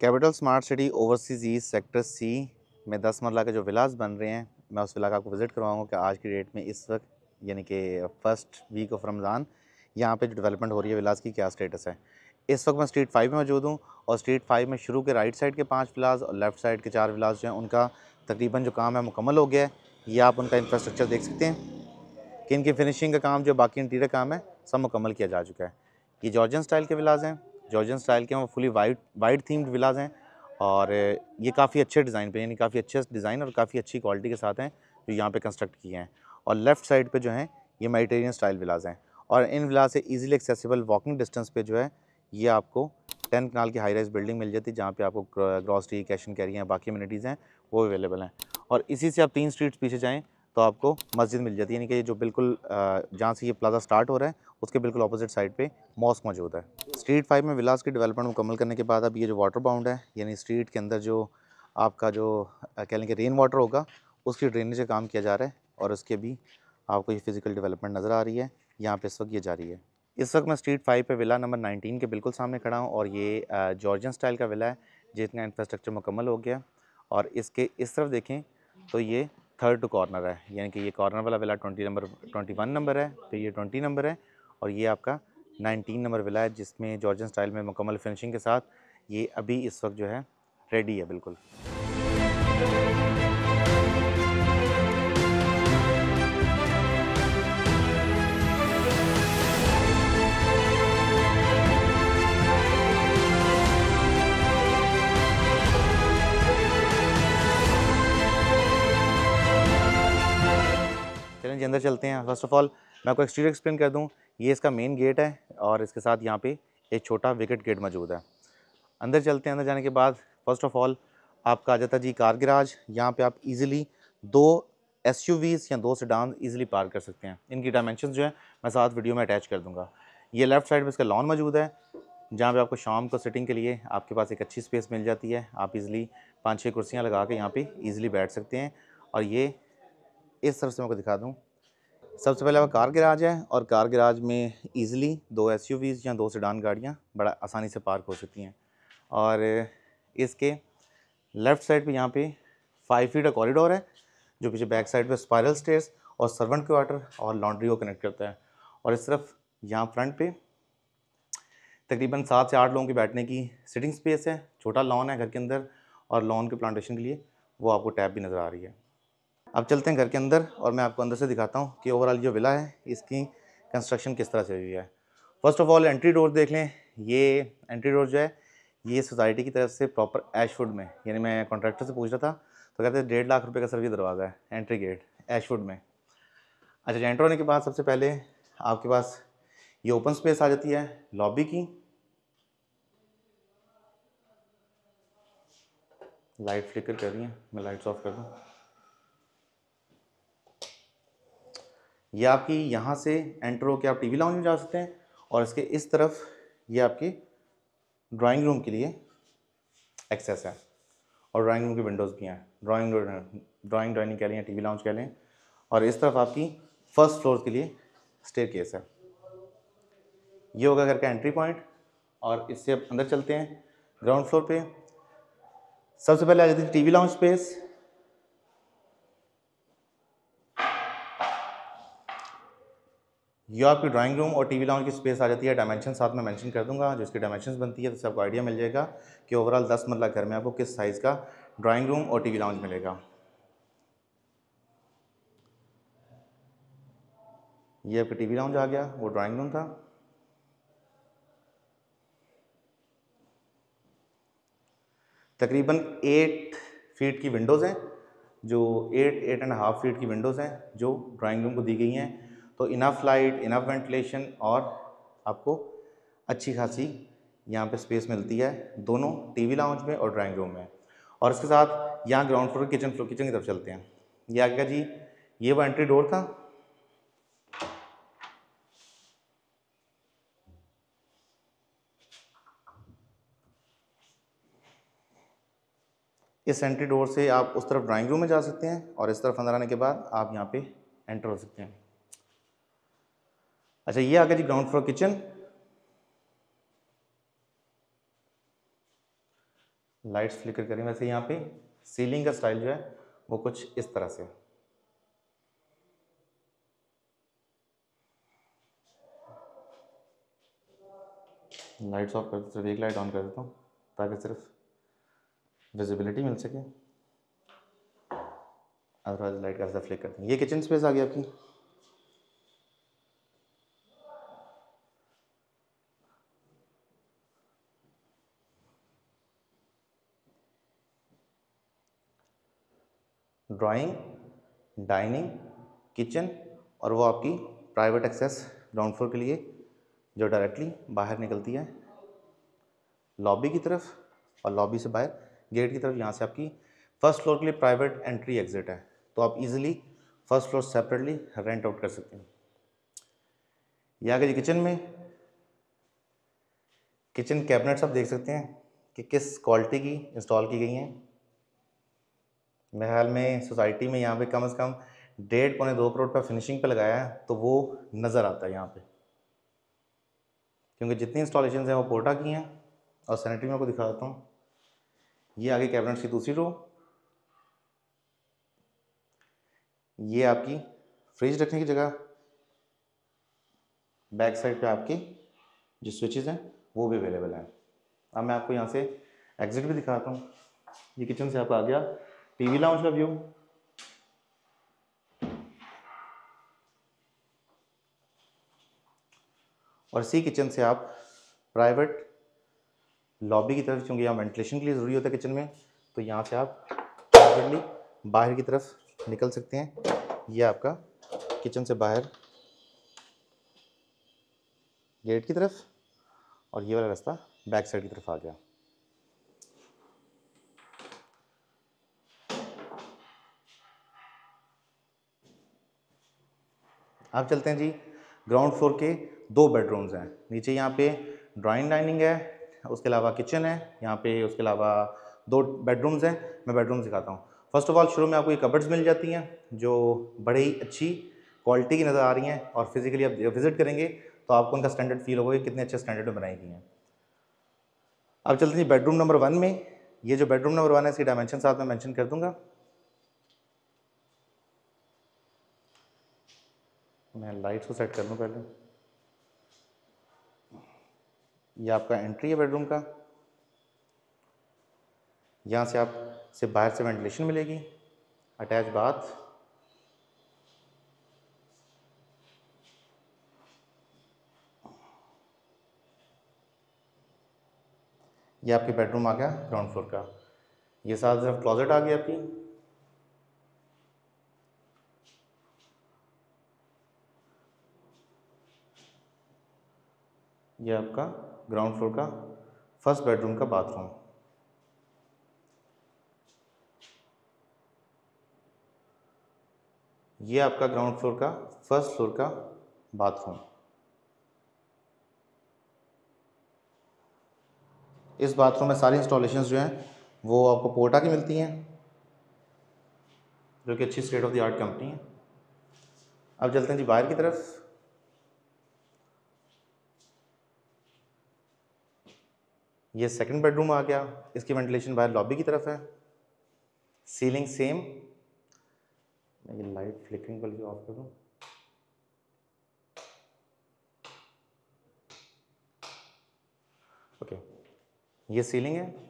Capital smart city overseas east sector C में दस मरला के जो विलास बन रहे हैं, मैं उस विला का आपको विज़िट करवाऊँगा कि आज की डेट में इस वक्त, यानी कि फ़र्स्ट वीक ऑफ़ रमज़ान, यहाँ पे जो डेवलपमेंट हो रही है विलास की, क्या स्टेटस है। इस वक्त मैं स्ट्रीट फाइव में मौजूद हूँ और स्ट्रीट फाइव में शुरू के राइट साइड के पाँच विलास और लेफ़्ट साइड के चार विलास जो हैं, उनका तकरीबन जो काम है मुकम्मल हो गया है। ये आप उनका इंफ्रास्ट्रक्चर देख सकते हैं कि इनकी फिनिशिंग का काम, जो बाकी इंटीरियर काम है, सब मुकम्मल किया जा चुका है। ये जॉर्जन स्टाइल के विलास हैं। जॉर्जन स्टाइल के हैं, वो fully white white themed villas हैं और ये काफ़ी अच्छे डिज़ाइन पे यानी काफ़ी अच्छे डिज़ाइन और काफ़ी अच्छी क्वालिटी के साथ हैं जो यहाँ पे कंस्ट्रक्ट किए हैं। और लेफ़्ट साइड पे जो हैं, ये मेडिटेरियन स्टाइल विलाज हैं। और इन विलाज से इजीली एक्सेसिबल वॉकिंग डिस्टेंस पे जो है, ये आपको टेन कनाल की हाई राइज बिल्डिंग मिल जाती है, जहाँ पे आपको ग्रॉसरी कैश एंड कैरी हैं, बाकी अम्यूनिटीज़ हैं, वो अवेलेबल हैं। और इसी से आप तीन स्ट्रीट्स पीछे जाएँ तो आपको मस्जिद मिल जाती है। यानी कि जो बिल्कुल जहाँ से ये प्लाजा स्टार्ट हो रहा है, उसके बिल्कुल अपोजिट साइड पे मॉस्क मौजूद है। स्ट्रीट फाइव में विलास की डेवलपमेंट मुकम्मल करने के बाद अब ये जो वाटर बाउंड है, यानी स्ट्रीट के अंदर जो आपका जो कह लें कि रेन वाटर होगा, उसकी ड्रेनेज काम किया जा रहा है और उसके भी आपको ये फ़िज़िकल डेवलपमेंट नज़र आ रही है, यहाँ पे इस वक्त ये जारी है। इस वक्त मैं स्ट्रीट फाइव पे विला नंबर 19 के बिल्कुल सामने खड़ा हूँ और ये जॉर्जियन स्टाइल का विला है, जितना इंफ्रास्ट्रक्चर मुकम्मल हो गया। और इसके, इस तरफ़ देखें तो ये थर्ड टू कॉर्नर है, यानी कि ये कॉर्नर वाला villa twenty number, twenty one number है फिर ये ट्वेंटी नंबर है, और ये आपका नाइनटीन नंबर विला है, जिसमें जॉर्जन स्टाइल में मुकम्मल फिनिशिंग के साथ ये अभी इस वक्त जो है रेडी है, बिल्कुल। जी अंदर चलते हैं। फ़र्स्ट ऑफ़ ऑल मैं आपको एक्सटीरियर एक्सप्लेन कर दूँ। ये इसका मेन गेट है और इसके साथ यहाँ पे एक छोटा विकेट गेट मौजूद है। अंदर चलते हैं, अंदर जाने के बाद फ़र्स्ट ऑफ़ ऑल आपका आ जाता जी कार गिराज यहाँ पे आप इजीली दो एस या दो सेडान इजीली पार कर सकते हैं। इनकी डायमेंशन जो है, मैं साथ वीडियो में अटैच कर दूँगा। ये लेफ़्ट साइड में इसका लॉन मौजूद है, जहाँ पे आपको शाम को सिटिंग के लिए आपके पास एक अच्छी स्पेस मिल जाती है। आप इजीली पाँच छः कुर्सियाँ लगा के यहाँ पे इजीली बैठ सकते हैं। और ये इस तरफ़ से मैं आपको दिखा दूँ। सबसे पहले वह कार गराज है और कार गराज में ईज़िली दो एस या दो सेडान गाड़ियाँ बड़ा आसानी से पार्क हो सकती हैं। और इसके लेफ़्ट साइड पे यहाँ पे फाइव फीट का कॉरिडोर है, जो पीछे बैक साइड पे स्पायरल स्टेयर्स और सर्वेंट क्वार्टर और लॉन्ड्री को कनेक्ट करता है। और इस तरफ़ यहाँ फ्रंट पे तकरीबन सात से आठ लोगों के बैठने की सिटिंग स्पेस है, छोटा लॉन है घर के अंदर और लॉन के प्लांटेशन के लिए, वो आपको टैब भी नज़र आ रही है। अब चलते हैं घर के अंदर और मैं आपको अंदर से दिखाता हूँ कि ओवरऑल जो विला है, इसकी कंस्ट्रक्शन किस तरह से हुई है। First of all entry door देख लें। ये एंट्री डोर जो है, ये सोसाइटी की तरफ़ से प्रॉपर एशवुड में, यानी मैं कॉन्ट्रैक्टर से पूछ रहा था तो कहते हैं डेढ़ लाख रुपये का सर ये दरवाज़ा है एंट्री गेट एशवुड में। अच्छा एंटर होने के बाद सबसे पहले आपके पास ये ओपन स्पेस आ जाती है लॉबी की। लाइट फ्लिकर कर रही है, मैं लाइट्स ऑफ़ कर दूँ। ये आपकी यहाँ से एंटर होकर आप टीवी लाउंज में जा सकते हैं और इसके इस तरफ़ ये आपकी ड्राइंग रूम के लिए एक्सेस है और ड्राइंग रूम की विंडोज़ भी हैं। ड्राइंग ड्राइंग डाइनिंग कह लें या टी लाउंज कह लें और इस तरफ़ आपकी फ़र्स्ट फ्लोर के लिए स्टेयर केस है। ये होगा घर का एंट्री पॉइंट और इससे अंदर चलते हैं ग्राउंड फ्लोर पे। सबसे पहले आ जाती है टीवी लाउंज स्पेस ये आपकी ड्राइंग रूम और टीवी लाउंज की स्पेस आ जाती है डायमेंशन साथ में मेंशन कर दूँगा, जो इसकी डायमेंशन बनती है तो आपको आइडिया मिल जाएगा कि ओवरऑल दस मरला घर में आपको किस साइज़ का ड्राइंग रूम और टीवी लाउंज मिलेगा। ये आपका टीवी लाउंज आ गया, वो ड्राइंग रूम था। तकरीबन एट फीट की विंडोज़ हैं, जो eight eight and half feet की विंडोज़ हैं, जो ड्राइंग रूम को दी गई हैं। तो इनफ लाइट इनफ वेंटिलेशन और आपको अच्छी खासी यहाँ पे स्पेस मिलती है दोनों टीवी लाउंज में और ड्राइंग रूम में। और इसके साथ यहाँ ground floor kitchen floor kitchen की तरफ़ चलते हैं। ये आगे का जी, ये वो एंट्री डोर था। इस एंट्री डोर से आप उस तरफ़ ड्राइंग रूम में जा सकते हैं और इस तरफ़ अंदर आने के बाद आप यहाँ पे एंटर हो सकते हैं। अच्छा ये आ गया जी ground floor kitchen lights flicker करें वैसे यहाँ पे. सीलिंग का स्टाइल जो है, वो कुछ इस तरह से. लाइट्स ऑफ़ कर, सिर्फ़ एक लाइट ऑन कर देता हूँ, ताकि सिर्फ़ विजिबिलिटी मिल सके. अदरवाइज़ लाइट का फ्लिक कर दें ये किचन स्पेस आ गया आपकी. ड्राइंग, डाइनिंग, किचन और वो आपकी प्राइवेट एक्सेस ग्राउंड फ्लोर के लिए जो डायरेक्टली बाहर निकलती है। लॉबी की तरफ़ और लॉबी से बाहर, गेट की तरफ़ यहाँ से आपकी फ़र्स्ट फ्लोर के लिए प्राइवेट एंट्री एग्जिट है। तो आप easily first floor separately rent out कर सकते हैं। ये आगे किचन में, किचन कैबिनेट्स आप देख सकते हैं कि किस क्वालिटी की इंस्टॉल की गई हैं। मेरे ख्याल में सोसाइटी में यहाँ पे कम से कम डेढ़ पौने दो करोड़ का फिनिशिंग पे लगाया है तो वो नज़र आता है यहाँ पे। क्योंकि जितनी इंस्टॉलेशन हैं, वो पोर्टा की हैं, और सैनिटरी में आपको दिखा देता हूँ। ये आगे कैबिनेट्स की दूसरी रो ये आपकी फ्रिज रखने की जगह। बैक साइड पे आपकी जो स्विचेस हैं, वो भी अवेलेबल हैं। अब मैं आपको यहाँ से एग्जिट भी दिखाता हूँ। ये किचन से आपका आ गया। टीवी लाउंज का व्यू और इसी किचन से आप प्राइवेट लॉबी की तरफ़, क्योंकि यहाँ वेंटिलेशन के लिए ज़रूरी होता है किचन में तो यहाँ से आप प्राइवेटली बाहर की तरफ़ निकल सकते हैं। ये आपका किचन से बाहर। गेट की तरफ़। और ये वाला रास्ता बैक साइड की तरफ़ आ गया। अब चलते हैं जी ग्राउंड फ्लोर के दो बेडरूम्स हैं। नीचे यहाँ पे ड्राइंग डाइनिंग है, उसके अलावा किचन है, यहाँ पे उसके अलावा दो बेडरूम्स हैं, मैं बेडरूम दिखाता हूँ। फ़र्स्ट ऑफ़ ऑल शुरू में आपको ये कबर्ड्स मिल जाती हैं, जो बड़े ही अच्छी क्वालिटी की नज़र आ रही हैं और फिज़िकली आप विज़िट करेंगे तो आपको उनका स्टैंडर्ड फील होगा कि कितने अच्छे स्टैंडर्ड में बनाई गई हैं। अब चलते हैं बेडरूम नंबर वन में। ये जो बेडरूम नंबर वन है, इसकी डायमेंशन साथ में मैंशन कर दूँगा। मैं लाइट्स को सेट कर लूँ पहले। ये आपका एंट्री है बेडरूम का। यहाँ से आप से बाहर से वेंटिलेशन मिलेगी। अटैच बाथ ये आपके बेडरूम आ गया ग्राउंड फ्लोर का। ये साथ तरफ़ क्लोजेट आ गया आपकी। ये आपका ग्राउंड फ्लोर का फ़र्स्ट बेडरूम का बाथरूम ये आपका ग्राउंड फ्लोर का फ़र्स्ट फ्लोर का बाथरूम इस बाथरूम में सारी इंस्टॉलेशंस जो हैं, वो आपको पोर्टा की मिलती हैं, जो कि अच्छी state of the art company है। अब चलते हैं जी बाहर की तरफ़। ये सेकंड बेडरूम आ गया। इसकी वेंटिलेशन बाहर लॉबी की तरफ़ है। सीलिंग सेम मैं ये लाइट फ्लिकरिंग वाली ऑफ़ कर। दूँ ओके ये सीलिंग है।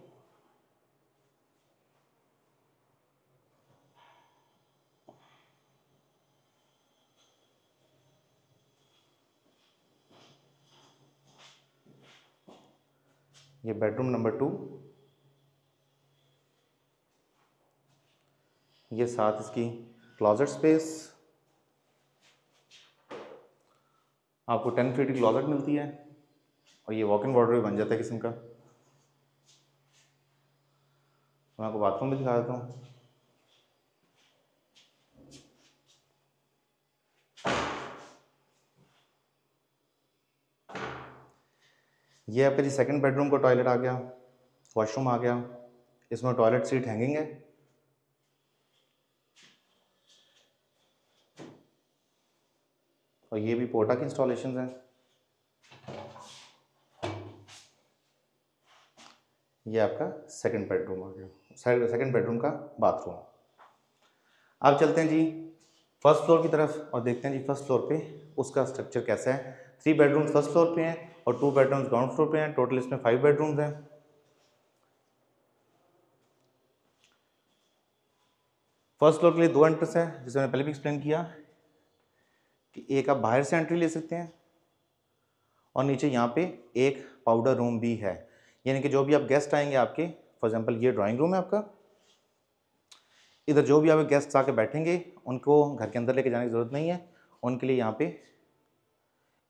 ये बेडरूम नंबर टू ये साथ इसकी क्लॉजेट स्पेस आपको टेन फीट की क्लॉजेट मिलती है और ये वॉक इन भी बन जाता है किस्म का। मैं आपको बाथरूम भी दिखा देता हूँ। ये आपका जी सेकंड बेडरूम का टॉयलेट आ गया वॉशरूम आ गया। इसमें टॉयलेट सीट हैंगिंग है। और ये भी पोटा की इंस्टॉलेशन हैं। ये आपका सेकंड बेडरूम आ गया। सेकंड बेडरूम का बाथरूम अब चलते हैं जी फ़र्स्ट फ्लोर की तरफ़ और देखते हैं जी फ़र्स्ट फ्लोर पे उसका स्ट्रक्चर कैसा है। थ्री बेडरूम फ़र्स्ट फ्लोर पे हैं। और टू बेडरूम्स ग्राउंड फ्लोर पे हैं। टोटल इसमें फाइव बेडरूम्स हैं। फ़र्स्ट फ्लोर के लिए दो एंट्रेंस है, जिसे मैंने पहले भी एक्सप्लेन किया कि एक आप बाहर से एंट्री ले सकते हैं और नीचे यहाँ पे एक पाउडर रूम भी है। यानी कि जो भी आप गेस्ट आएँगे आपके फॉर एग्जांपल ये ड्राइंग रूम है आपका। इधर जो भी आप गेस्ट आके बैठेंगे, उनको घर के अंदर लेके जाने की ज़रूरत नहीं है। उनके लिए यहाँ पे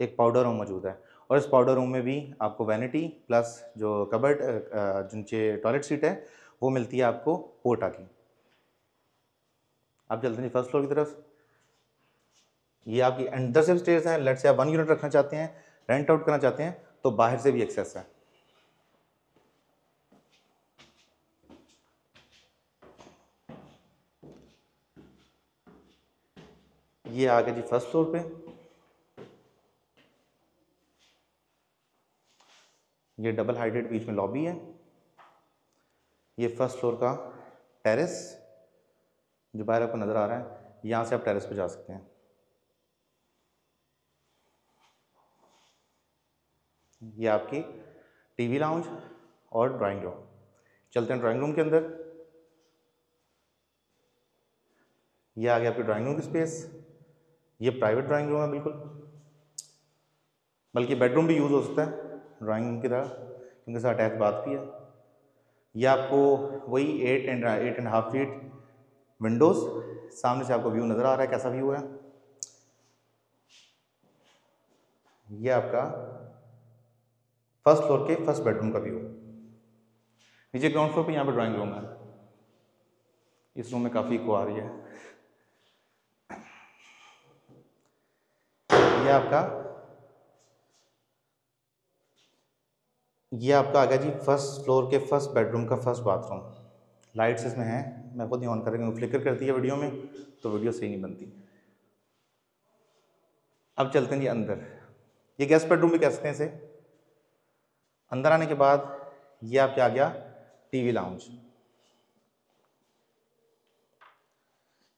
एक पाउडर रूम मौजूद है। और इस पाउडर रूम में भी आपको वैनिटी प्लस जो कबर्ड जिनसे टॉयलेट सीट है, वो मिलती है आपको पोटा की। आप चलते हैं फ़र्स्ट फ्लोर की तरफ़। ये आपकी अंदर से स्टेज हैं लेट से आप वन यूनिट रखना चाहते हैं रेंट आउट करना चाहते हैं तो बाहर से भी एक्सेस है। ये आ गया जी फ़र्स्ट फ्लोर पे। ये डबल हाइटेड बीच में लॉबी है। ये फ़र्स्ट फ्लोर का टेरेस जो बाहर आपको नज़र आ रहा है, यहाँ से आप टेरेस पे जा सकते हैं। ये आपकी टीवी लाउंज और ड्राइंग रूम चलते हैं ड्राइंग रूम के अंदर। ये आ गया आपकी ड्राइंग रूम की स्पेस ये प्राइवेट ड्राइंग रूम है बिल्कुल। बल्कि बेडरूम भी यूज़ हो सकता है। ड्राइंग की तरह क्योंकि इसका अटैच बात भी है। ये आपको वही eight and eight and half feet windows सामने से आपको व्यू नज़र आ रहा है, कैसा व्यू है। ये आपका फ़र्स्ट फ्लोर के फ़र्स्ट बेडरूम का व्यू नीचे ग्राउंड फ्लोर पे यहाँ पे ड्राइंग रूम है। इस रूम में काफ़ी इको आ रही है। ये आपका ये आपका आ गया जी फ़र्स्ट फ्लोर के फ़र्स्ट बेडरूम का फ़र्स्ट बाथरूम। लाइट्स इसमें हैं, मैं खुद ही ऑन करेंगे फ्लिकर करती है वीडियो में तो वीडियो सही नहीं बनती। अब चलते हैं जी अंदर। ये गेस्ट बेडरूम भी कह सकते हैं इसे। अंदर आने के बाद ये आपके आ गया टीवी लाउंज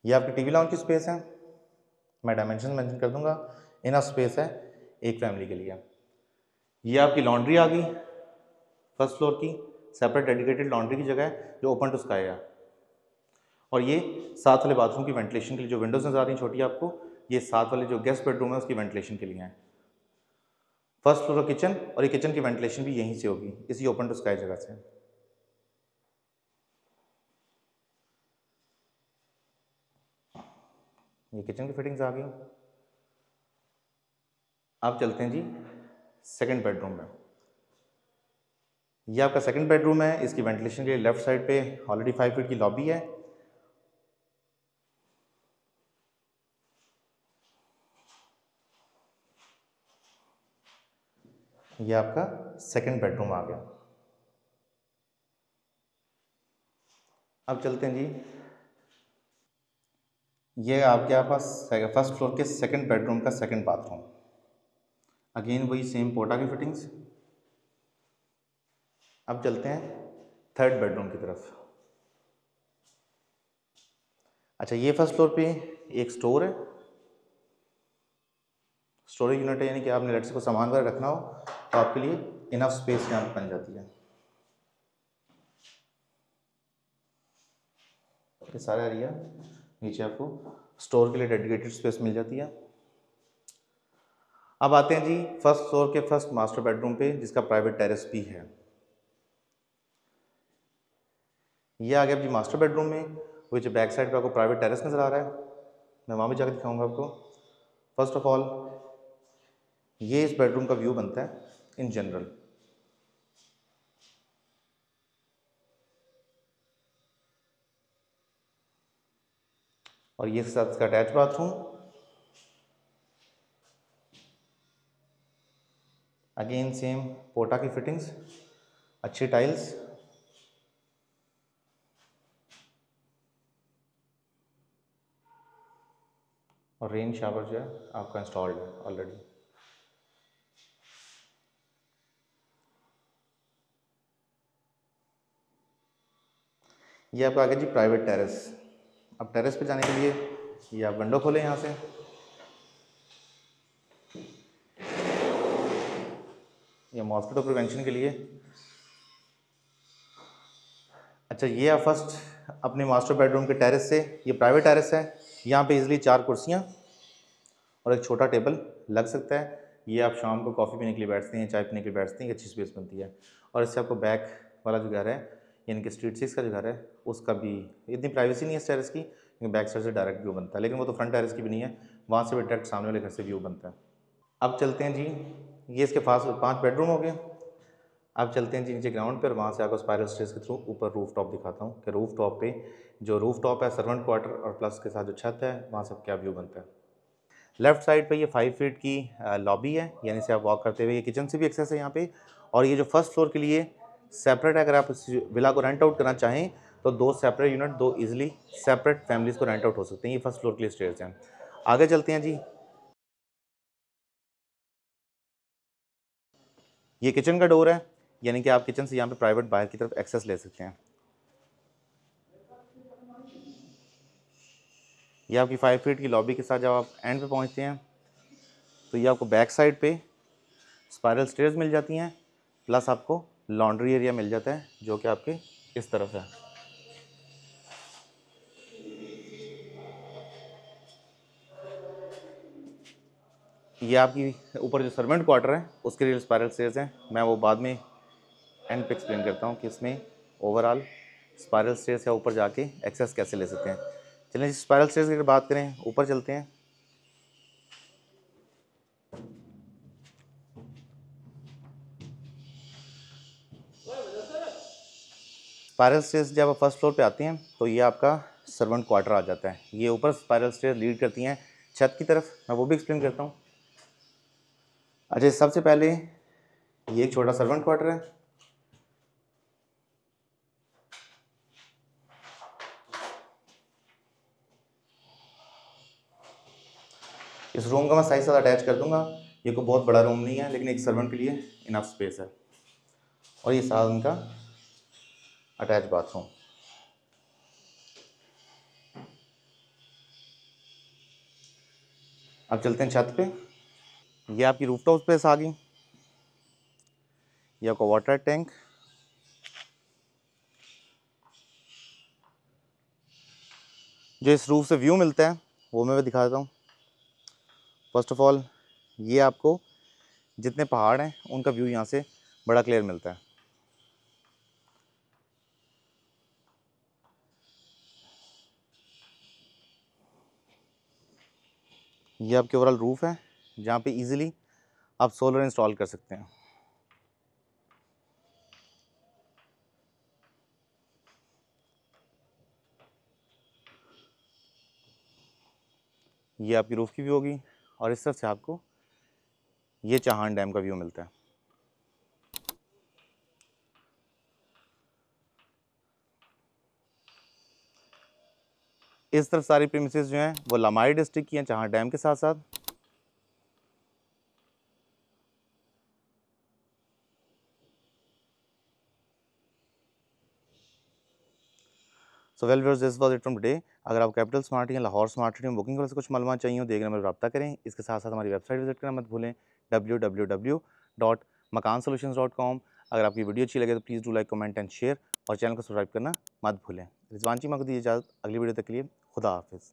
ये आपकी टीवी लाउंज की स्पेस है। मैं डायमेंशन मेंशन कर दूँगा। इनफ स्पेस है एक फैमिली के लिए। ये आपकी लॉन्ड्री आ गई। फ़र्स्ट फ्लोर की सेपरेट डेडिकेटेड लॉन्ड्री की जगह है, जो ओपन टू स्काई है। और ये साथ वाले बाथरूम की वेंटिलेशन के लिए जो विंडोज़ नज़र आ रही हैं छोटी आपको, ये साथ वाले जो गेस्ट बेडरूम है, उसकी वेंटिलेशन के लिए हैं। फ़र्स्ट फ्लोर किचन और ये किचन की वेंटिलेशन भी यहीं से होगी, इसी ओपन टू स्काई जगह से। ये किचन की फिटिंग्स आ गई। अब चलते हैं जी सेकंड बेडरूम में। ये आपका सेकंड बेडरूम है, इसकी वेंटिलेशन के लिए लेफ़्ट साइड पे ऑलरेडी फाइव फीट की लॉबी है। ये आपका सेकंड बेडरूम आ गया। अब चलते हैं जी। ये आपके पास फ़र्स्ट फ्लोर के सेकंड बेडरूम का सेकंड बाथरूम अगेन वही सेम पोटा की फिटिंग्स अब चलते हैं थर्ड बेडरूम की तरफ़। अच्छा ये फ़र्स्ट फ्लोर पे एक स्टोर है। स्टोरेज यूनिट है, यानी कि आपने लेट्स को सामान वगैरह रखना हो तो आपके लिए इनफ स्पेस यहाँ बन जाती है। ये सारा एरिया नीचे आपको स्टोर के लिए डेडिकेटेड स्पेस मिल जाती है। अब आते हैं जी फ़र्स्ट फ्लोर के फ़र्स्ट मास्टर बेडरूम पे, जिसका प्राइवेट टेरेस भी है। ये आ गया जी मास्टर बेडरूम में विच बैक साइड पे आपको प्राइवेट टेरेस नज़र आ रहा है। मैं वहाँ भी जाकर दिखाऊँगा आपको। फ़र्स्ट ऑफ़ ऑल ये इस बेडरूम का व्यू बनता है इन जनरल और ये साथ इसका attach bathroom again same Porta की फिटिंग्स अच्छी टाइल्स और रेन शावर जो है आपका इंस्टॉल्ड है ऑलरेडी ये आपका आगे जी प्राइवेट टेरेस अब टेरेस पे जाने के लिए ये आप विंडो खोलें यहाँ से। या मॉस्किटो प्रिवेंशन के लिए। अच्छा ये आप फ़र्स्ट अपने मास्टर बेडरूम के टेरेस से, ये प्राइवेट टेरेस है। यहाँ पे इजीली चार कुर्सियाँ और एक छोटा टेबल लग सकता है। ये आप शाम को कॉफ़ी पीने के लिए बैठते हैं, चाय पीने के लिए बैठते हैं अच्छी स्पेस बनती है। और इससे आपको बैक वाला जो घर है, यानी कि स्ट्रीट सिक्स का जो घर है, उसका भी इतनी प्राइवेसी नहीं है इस टेरेस की, क्योंकि बैक साइड से डायरेक्ट व्यू बनता है। लेकिन वो तो फ्रंट टेरेस की भी नहीं है, वहाँ से भी डायरेक्ट सामने वाले घर से व्यू बनता है। अब चलते हैं जी, ये इसके पास पाँच बेडरूम हो गए। अब चलते हैं जी नीचे ग्राउंड पर वहाँ से आपको स्पायरल स्टेज के थ्रू ऊपर रूफ टॉप दिखाता हूँ कि रूफ टॉप पे जो रूफ टॉप है सर्वेंट क्वार्टर और प्लस के साथ जो छत है, वहाँ से क्या व्यू बनता है। लेफ़्ट साइड पे ये फाइव फीट की लॉबी है, यानी से आप वॉक करते हुए, ये किचन से भी एक्सेस है यहाँ पे। और ये जो फ़र्स्ट फ्लोर के लिए सेपरेट अगर आप इस विला को रेंट आउट करना चाहें तो दो सेपरेट यूनिट दो इजीली सेपरेट फैमिलीज़ को रेंट आउट हो सकते हैं, ये फ़र्स्ट फ्लोर के लिए स्टेयर्स हैं। आगे चलते हैं जी। ये किचन का डोर है यानी कि आप किचन से यहाँ पे प्राइवेट बाहर की तरफ़ एक्सेस ले सकते हैं। ये आपकी फाइव फीट की लॉबी के साथ जब आप एंड पे पहुँचते हैं तो ये आपको बैक साइड पे स्पायरल स्टेयर्स मिल जाती हैं प्लस आपको लॉन्ड्री एरिया मिल जाता है, जो कि आपके इस तरफ़ है। ये आपकी ऊपर जो सर्वेंट क्वार्टर है, उसके लिए स्पायरल स्टेयर्स हैं। मैं वो बाद में एंड पे एक्सप्लेन करता हूँ कि इसमें ओवरऑल स्पायरल स्टेयर्स या ऊपर जाके एक्सेस कैसे ले सकते हैं। चलिए स्पायरल स्टेयर्स की अगर बात करें, ऊपर चलते हैं। स्पायरल स्टेयर्स जब आप फ़र्स्ट फ्लोर पे आते हैं तो ये आपका सर्वेंट क्वार्टर आ जाता है। ये ऊपर स्पायरल स्टेयर्स लीड करती हैं, छत की तरफ़। मैं वो भी एक्सप्लेन करता हूँ। अच्छा सबसे पहले ये एक छोटा सर्वेंट क्वार्टर है। इस रूम का मैं साइज़ साथ अटैच कर दूँगा। ये कोई बहुत बड़ा रूम नहीं है, लेकिन एक सर्वेंट के लिए इनफ स्पेस है। और ये साथ इनका अटैच बाथरूम अब चलते हैं छत पे। ये आपकी रूफ टॉप स्पेस आ गई। ये आपका वाटर टैंक जो इस रूफ से व्यू मिलता है, वो मैं दिखा देता हूँ। फ़र्स्ट ऑफ़ ऑल, ये आपको जितने पहाड़ हैं, उनका व्यू यहाँ से बड़ा क्लियर मिलता है। ये आपके ओवरऑल रूफ है, जहाँ पे इजीली आप सोलर इंस्टॉल कर सकते हैं। ये आपकी रूफ की व्यू होगी। और इस तरफ़ से आपको ये चाहान डैम का व्यू मिलता है। इस तरफ़ सारी प्रीमिसेस जो हैं, वो लमाई डिस्ट्रिक्ट की हैं, चाहान डैम के साथ साथ so well whatever's this was it from day अगर आप कैपिटल स्मार्ट या लाहौर स्मार्ट में बुकिंग से कुछ मालूम चाहिए हो, देखने में रब्ता करें। इसके साथ साथ हमारी वेबसाइट विज़िट करना मत भूलें। W W W dot Makaan solution dot com अगर आपकी वीडियो अच्छी लगे तो please do like comment and share और चैनल को सब्सक्राइब करना मत भूलें। रिजवान जी को दी इजाज़त। अगली वीडियो तक के लिए खुदा हाफिज़।